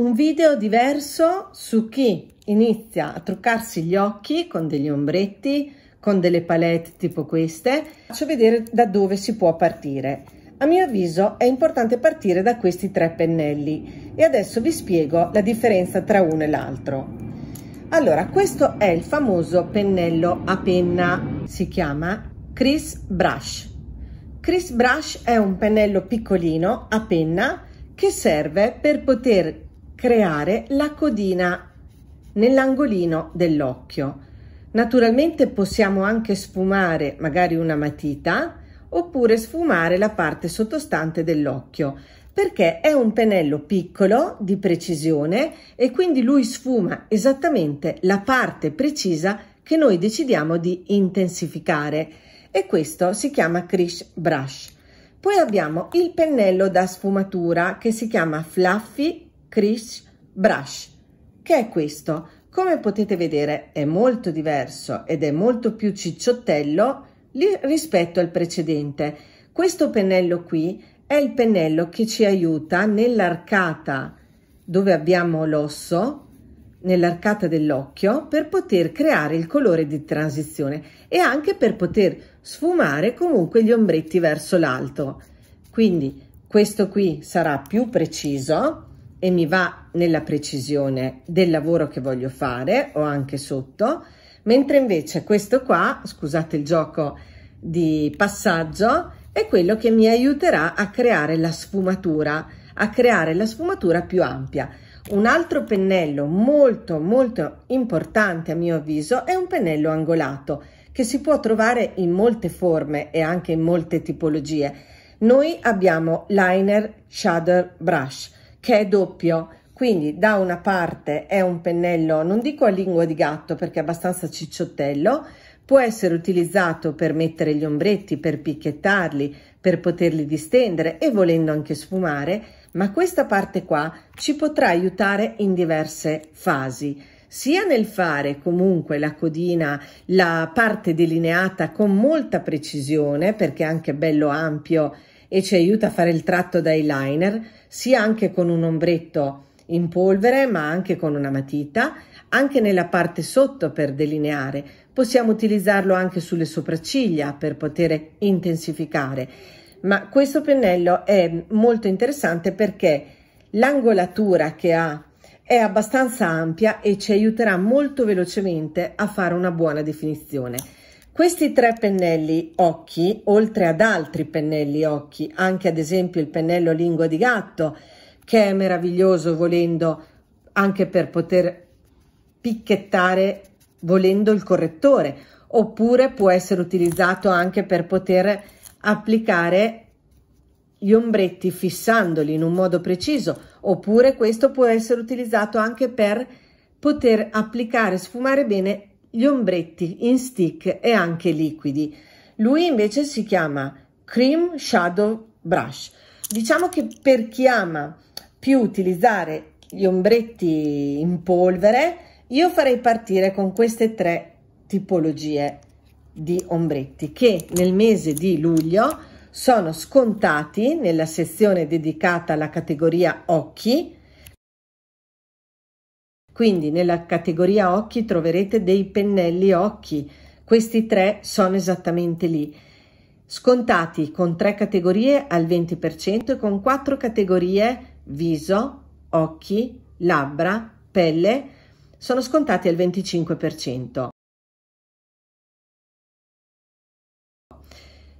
Un video diverso su chi inizia a truccarsi gli occhi con degli ombretti, con delle palette tipo queste. Faccio vedere da dove si può partire. A mio avviso è importante partire da questi tre pennelli e adesso vi spiego la differenza tra uno e l'altro. Allora, questo è il famoso pennello a penna, si chiama Chris Brush. Chris Brush è un pennello piccolino a penna che serve per poter creare la codina nell'angolino dell'occhio. Naturalmente possiamo anche sfumare magari una matita oppure sfumare la parte sottostante dell'occhio perché è un pennello piccolo di precisione e quindi lui sfuma esattamente la parte precisa che noi decidiamo di intensificare e questo si chiama Krish Brush. Poi abbiamo il pennello da sfumatura che si chiama Fluffy Krish Brush, che è questo. Come potete vedere è molto diverso ed è molto più cicciottello rispetto al precedente. Questo pennello qui è il pennello che ci aiuta nell'arcata dove abbiamo l'osso, nell'arcata dell'occhio, per poter creare il colore di transizione e anche per poter sfumare comunque gli ombretti verso l'alto. Quindi questo qui sarà più preciso e mi va nella precisione del lavoro che voglio fare o anche sotto, mentre invece questo qua, scusate il gioco di passaggio, è quello che mi aiuterà a creare la sfumatura, a creare la sfumatura più ampia. Un altro pennello molto molto importante a mio avviso è un pennello angolato che si può trovare in molte forme e anche in molte tipologie. Noi abbiamo liner shadow brush che è doppio, quindi da una parte è un pennello, non dico a lingua di gatto perché è abbastanza cicciottello, può essere utilizzato per mettere gli ombretti, per picchettarli, per poterli distendere e volendo anche sfumare, ma questa parte qua ci potrà aiutare in diverse fasi. Sia nel fare comunque la codina, la parte delineata con molta precisione, perché è anche bello ampio e ci aiuta a fare il tratto da eyeliner, sia anche con un ombretto in polvere, ma anche con una matita, anche nella parte sotto per delineare. Possiamo utilizzarlo anche sulle sopracciglia per poter intensificare. Ma questo pennello è molto interessante perché l'angolatura che ha è abbastanza ampia e ci aiuterà molto velocemente a fare una buona definizione. Questi tre pennelli occhi, oltre ad altri pennelli occhi, anche ad esempio il pennello lingua di gatto, che è meraviglioso volendo anche per poter picchettare volendo il correttore, oppure può essere utilizzato anche per poter applicare gli ombretti fissandoli in un modo preciso, oppure questo può essere utilizzato anche per poter applicare, sfumare bene gli ombretti in stick e anche liquidi. Lui invece si chiama Cream Shadow Brush. Diciamo che per chi ama più utilizzare gli ombretti in polvere, io farei partire con queste tre tipologie di ombretti che nel mese di luglio sono scontati nella sezione dedicata alla categoria occhi quindi nella categoria occhi troverete dei pennelli occhi. Questi tre sono esattamente lì. Scontati con tre categorie al 20% e con quattro categorie viso, occhi, labbra, pelle sono scontati al 25%.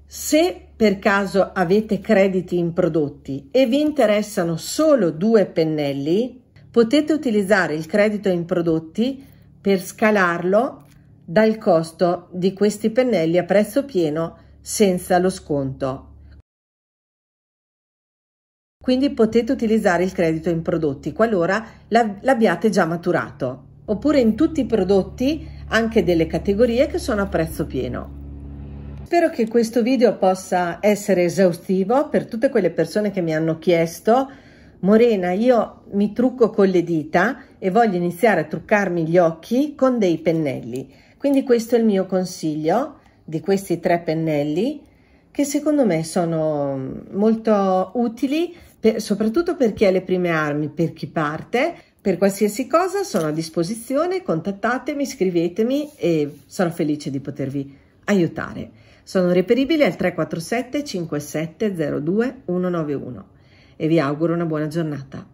Se per caso avete crediti in prodotti e vi interessano solo due pennelli, potete utilizzare il credito in prodotti per scalarlo dal costo di questi pennelli a prezzo pieno senza lo sconto. Quindi potete utilizzare il credito in prodotti qualora l'abbiate già maturato, oppure in tutti i prodotti anche delle categorie che sono a prezzo pieno. Spero che questo video possa essere esaustivo per tutte quelle persone che mi hanno chiesto Morena, io mi trucco con le dita e voglio iniziare a truccarmi gli occhi con dei pennelli. Quindi questo è il mio consiglio di questi tre pennelli che secondo me sono molto utili per, soprattutto per chi ha le prime armi, per chi parte. Per qualsiasi cosa sono a disposizione, contattatemi, scrivetemi e sarò felice di potervi aiutare. Sono reperibili al 347 5702 191 e vi auguro una buona giornata.